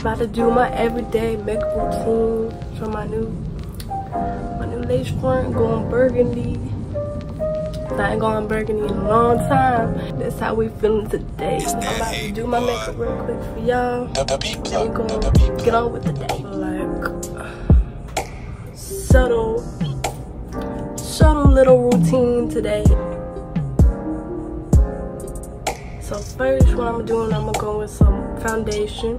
About to do my everyday makeup routine for my new my new lace front going burgundy. I ain't going burgundy in a long time. That's how we feeling today. I'm about to do my makeup real quick for y'all. Then we gonna get on with the day. Like subtle, subtle little routine today. So first, what I'm doing, I'm gonna go with some foundation,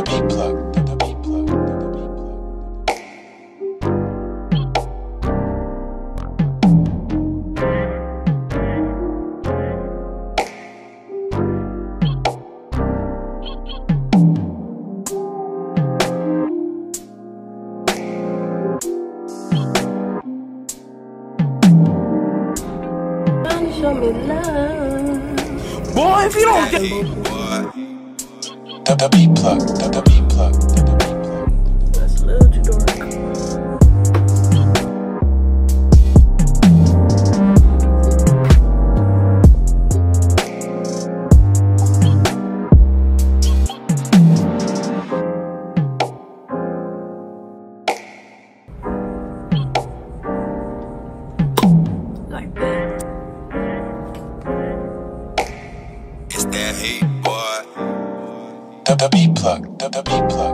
Trying to show me love. Boy, if you don't get. The, the beat plug, the, beat plug, the, the beat plug. That's little too dark. Like that. The, beat plug, the, the beat plug,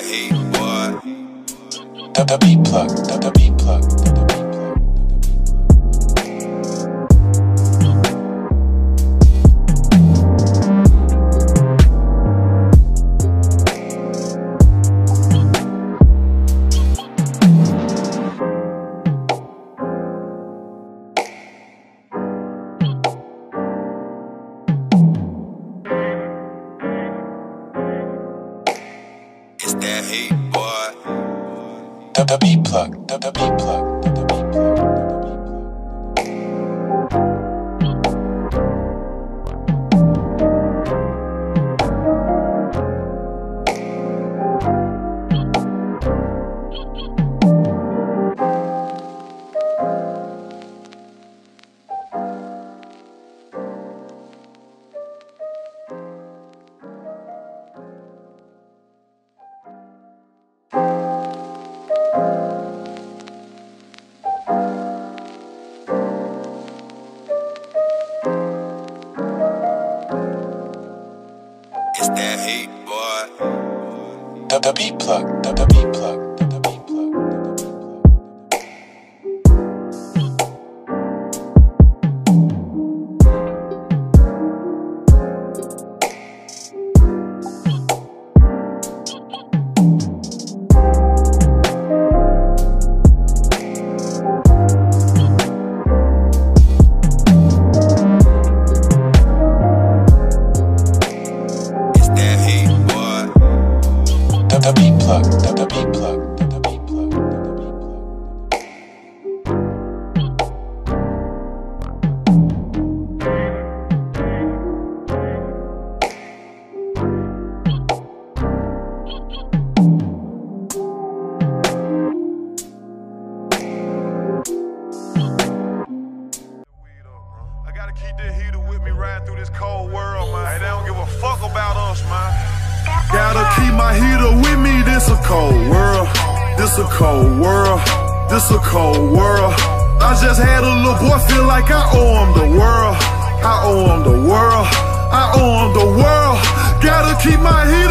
that heat, boy. The, the beat plug, the, the beat plug, the, the that heat, boy. The, the beat plug, the, the beat plug, that heat, boy. The, the beat plug, the, the beat plug, Gotta keep that heater with me riding through this cold world, man. Hey, they don't give a fuck about us, man. Gotta keep my heater with me, this a cold world. This a cold world, this a cold world. I just had a little boy feel like I owe him the world. I owe him the world. I owe him the world. Gotta keep my heat